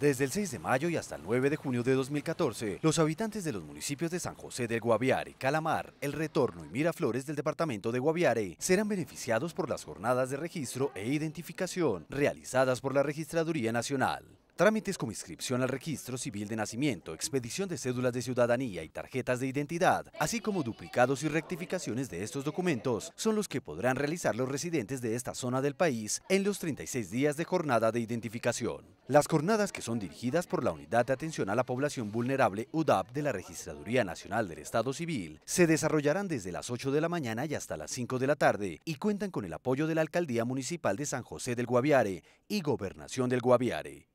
Desde el 6 de mayo y hasta el 9 de junio de 2014, los habitantes de los municipios de San José del Guaviare, Calamar, El Retorno y Miraflores del departamento de Guaviare serán beneficiados por las jornadas de registro e identificación realizadas por la Registraduría Nacional. Trámites como inscripción al registro civil de nacimiento, expedición de cédulas de ciudadanía y tarjetas de identidad, así como duplicados y rectificaciones de estos documentos, son los que podrán realizar los residentes de esta zona del país en los 36 días de jornada de identificación. Las jornadas que son dirigidas por la Unidad de Atención a la Población Vulnerable UDAP de la Registraduría Nacional del Estado Civil se desarrollarán desde las 8 de la mañana y hasta las 5 de la tarde y cuentan con el apoyo de la Alcaldía Municipal de San José del Guaviare y Gobernación del Guaviare.